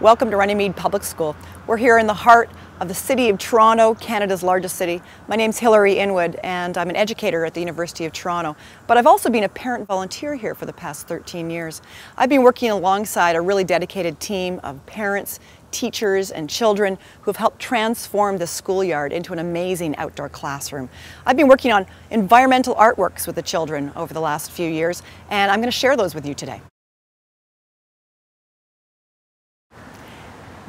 Welcome to Runnymede Public School. We're here in the heart of the city of Toronto, Canada's largest city. My name's Hilary Inwood and I'm an educator at the University of Toronto, but I've also been a parent volunteer here for the past 13 years. I've been working alongside a really dedicated team of parents, teachers and children who have helped transform the schoolyard into an amazing outdoor classroom. I've been working on environmental artworks with the children over the last few years and I'm going to share those with you today.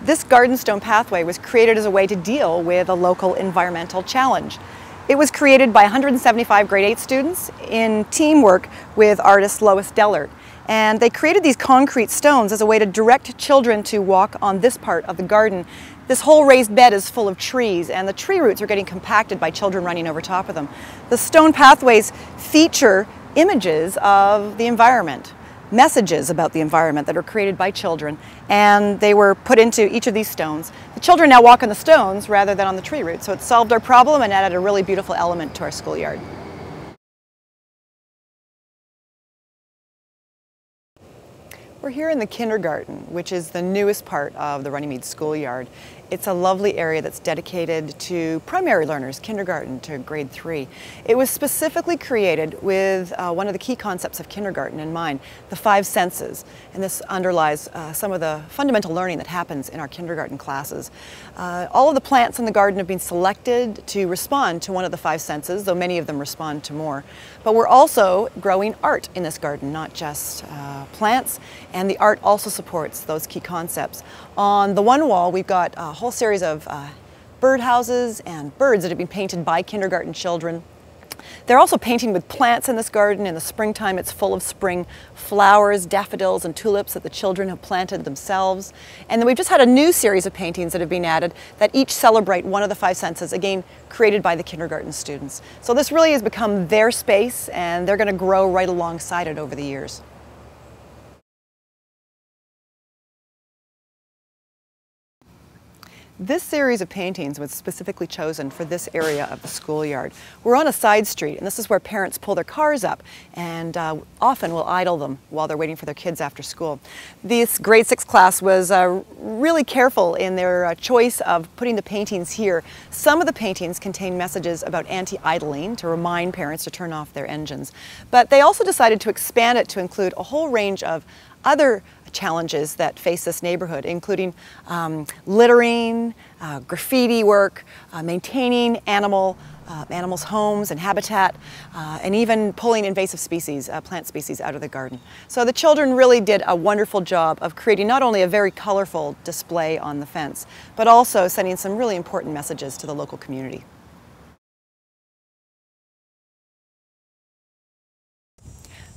This garden stone pathway was created as a way to deal with a local environmental challenge. It was created by 175 grade 8 students in teamwork with artist Lois Dellert. And they created these concrete stones as a way to direct children to walk on this part of the garden. This whole raised bed is full of trees and the tree roots are getting compacted by children running over top of them. The stone pathways feature images of the environment messages about the environment that are created by children and they were put into each of these stones. The children now walk on the stones rather than on the tree roots so it solved our problem and added a really beautiful element to our schoolyard. We're here in the kindergarten, which is the newest part of the Runnymede schoolyard. It's a lovely area that's dedicated to primary learners, kindergarten to grade three. It was specifically created with uh, one of the key concepts of kindergarten in mind, the five senses. And this underlies uh, some of the fundamental learning that happens in our kindergarten classes. Uh, all of the plants in the garden have been selected to respond to one of the five senses, though many of them respond to more. But we're also growing art in this garden, not just uh, plants, and the art also supports those key concepts. On the one wall, we've got a whole series of uh, birdhouses and birds that have been painted by kindergarten children. They're also painting with plants in this garden. In the springtime, it's full of spring flowers, daffodils and tulips that the children have planted themselves. And then we've just had a new series of paintings that have been added that each celebrate one of the five senses, again, created by the kindergarten students. So this really has become their space and they're going to grow right alongside it over the years. This series of paintings was specifically chosen for this area of the schoolyard. We're on a side street and this is where parents pull their cars up and uh, often will idle them while they're waiting for their kids after school. This grade six class was uh, really careful in their uh, choice of putting the paintings here. Some of the paintings contain messages about anti-idling to remind parents to turn off their engines. But they also decided to expand it to include a whole range of other challenges that face this neighborhood, including um, littering, uh, graffiti work, uh, maintaining animal uh, animals' homes and habitat, uh, and even pulling invasive species, uh, plant species out of the garden. So the children really did a wonderful job of creating not only a very colorful display on the fence, but also sending some really important messages to the local community.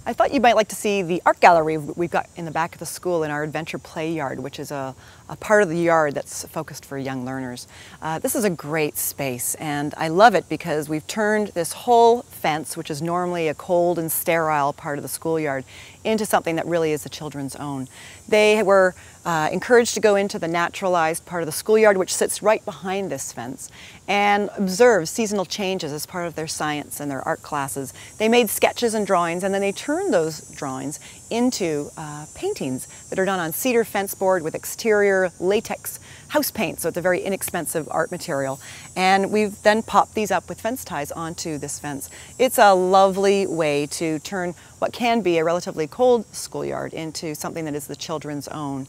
I thought you might like to see the art gallery we've got in the back of the school in our adventure play yard, which is a, a part of the yard that's focused for young learners. Uh, this is a great space and I love it because we've turned this whole fence, which is normally a cold and sterile part of the schoolyard, into something that really is the children's own. They were uh, encouraged to go into the naturalized part of the schoolyard, which sits right behind this fence, and observe seasonal changes as part of their science and their art classes. They made sketches and drawings, and then they turned those drawings into uh, paintings that are done on cedar fence board with exterior latex house paint, so it's a very inexpensive art material. And we've then popped these up with fence ties onto this fence. It's a lovely way to turn what can be a relatively cold schoolyard into something that is the children's own.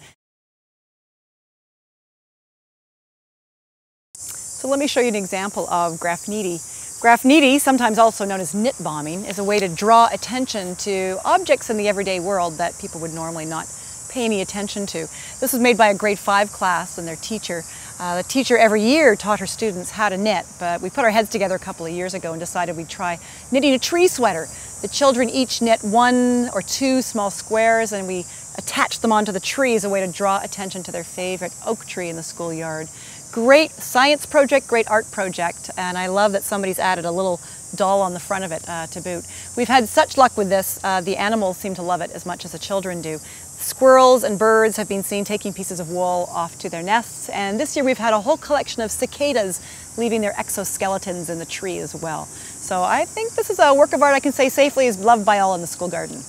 So let me show you an example of graffiti. Graffiti, sometimes also known as knit bombing, is a way to draw attention to objects in the everyday world that people would normally not pay any attention to. This was made by a grade five class and their teacher. Uh, the teacher every year taught her students how to knit, but we put our heads together a couple of years ago and decided we'd try knitting a tree sweater. The children each knit one or two small squares and we attached them onto the tree as a way to draw attention to their favorite oak tree in the schoolyard. Great science project, great art project, and I love that somebody's added a little doll on the front of it uh, to boot. We've had such luck with this, uh, the animals seem to love it as much as the children do. Squirrels and birds have been seen taking pieces of wool off to their nests, and this year we've had a whole collection of cicadas leaving their exoskeletons in the tree as well. So I think this is a work of art I can say safely is loved by all in the school garden.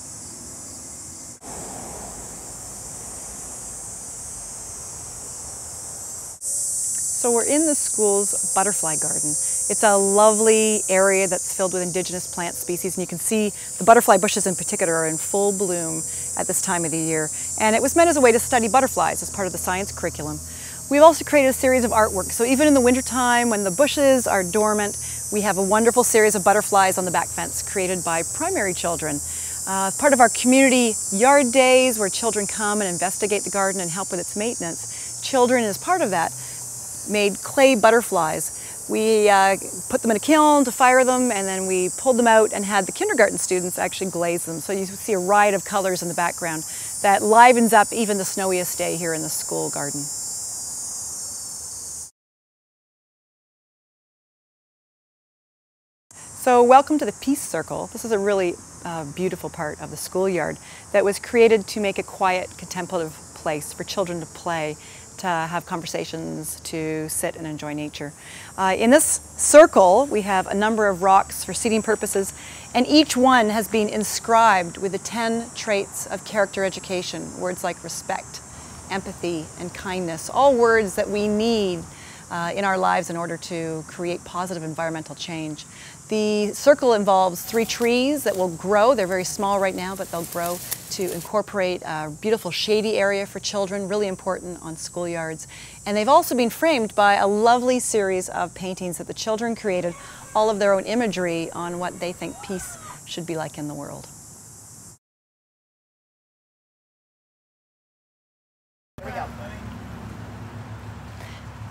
So we're in the school's butterfly garden. It's a lovely area that's filled with indigenous plant species and you can see the butterfly bushes in particular are in full bloom at this time of the year. And it was meant as a way to study butterflies as part of the science curriculum. We've also created a series of artwork. So even in the wintertime when the bushes are dormant, we have a wonderful series of butterflies on the back fence created by primary children. Uh, part of our community yard days where children come and investigate the garden and help with its maintenance, children as part of that made clay butterflies. We uh, put them in a kiln to fire them and then we pulled them out and had the kindergarten students actually glaze them. So you see a riot of colors in the background that livens up even the snowiest day here in the school garden. So welcome to the Peace Circle. This is a really uh, beautiful part of the schoolyard that was created to make a quiet, contemplative place for children to play to have conversations, to sit and enjoy nature. Uh, in this circle, we have a number of rocks for seating purposes, and each one has been inscribed with the 10 traits of character education, words like respect, empathy, and kindness, all words that we need uh, in our lives in order to create positive environmental change. The circle involves three trees that will grow. They're very small right now, but they'll grow to incorporate a beautiful shady area for children, really important on schoolyards. And they've also been framed by a lovely series of paintings that the children created, all of their own imagery on what they think peace should be like in the world.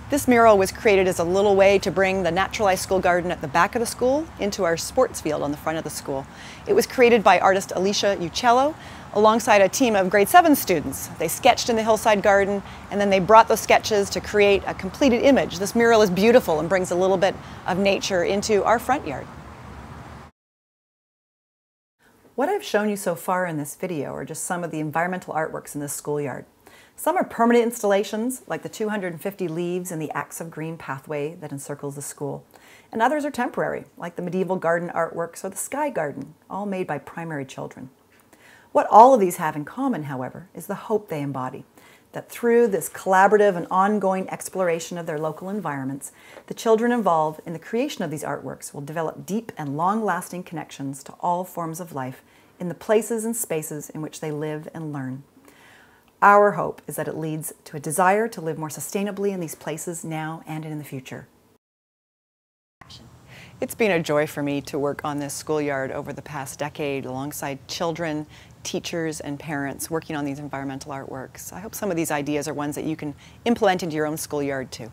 This mural was created as a little way to bring the naturalized school garden at the back of the school into our sports field on the front of the school. It was created by artist Alicia Uccello alongside a team of grade 7 students. They sketched in the hillside garden and then they brought those sketches to create a completed image. This mural is beautiful and brings a little bit of nature into our front yard. What I've shown you so far in this video are just some of the environmental artworks in this schoolyard. Some are permanent installations, like the 250 leaves in the Acts of Green pathway that encircles the school. And others are temporary, like the medieval garden artworks or the sky garden, all made by primary children. What all of these have in common, however, is the hope they embody, that through this collaborative and ongoing exploration of their local environments, the children involved in the creation of these artworks will develop deep and long-lasting connections to all forms of life in the places and spaces in which they live and learn. Our hope is that it leads to a desire to live more sustainably in these places now and in the future. It's been a joy for me to work on this schoolyard over the past decade alongside children, teachers, and parents working on these environmental artworks. I hope some of these ideas are ones that you can implement into your own schoolyard too.